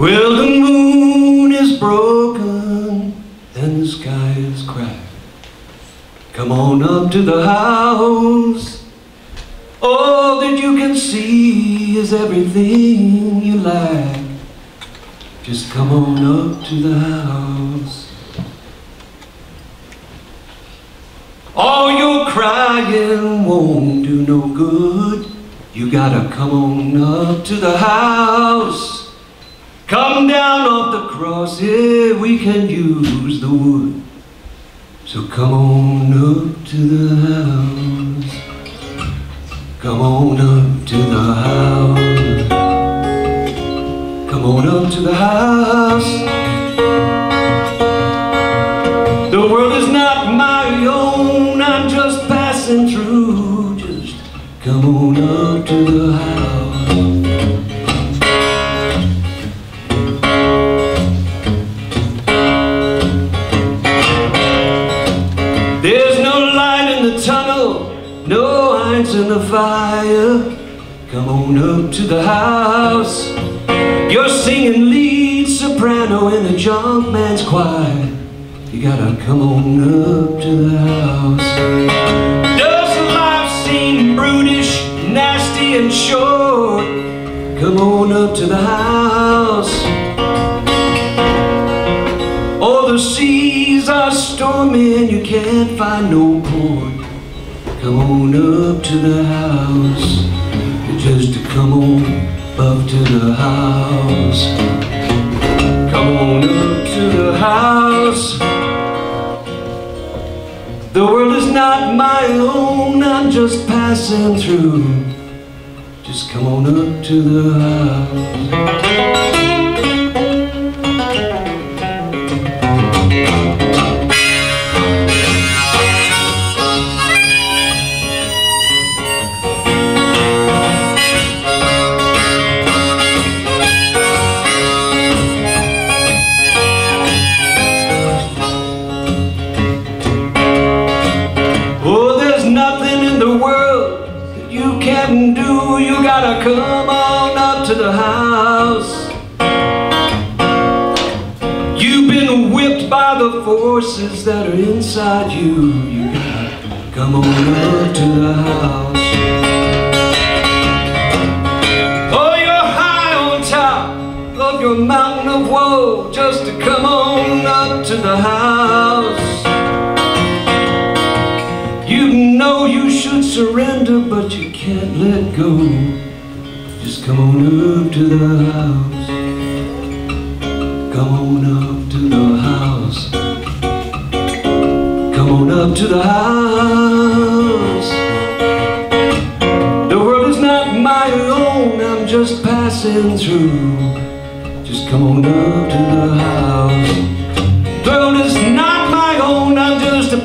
Well, the moon is broken and the sky is cracked. Come on up to the house. All that you can see is everything you lack. Just come on up to the house. All your crying won't do no good. You gotta come on up to the house. Come down off the cross, yeah, we can use the wood. So come on up to the house. Come on up to the house. Come on up to the house. The world is not my own, I'm just passing through. Just come on up to the house. No irons in the fire. Come on up to the house. You're singing lead soprano in the junk man's choir. You gotta come on up to the house. Does life seem brutish, nasty, and short? Come on up to the house. Oh, the seas are stormy and you can't find no port. Come on up to the house. Just to come on up to the house. Come on up to the house. The world is not my own, I'm just passing through. Just come on up to the house. Gotta come on up to the house. You've been whipped by the forces that are inside you. You gotta come on up to the house. Oh, you're high on top of your mountain of woe just to come on up to the house. You know you should surrender, but you can't let go. Just come on up to the house. Come on up to the house. Come on up to the house. The world is not my own, I'm just passing through. Just come on up to the house. The world is not my own, I'm just a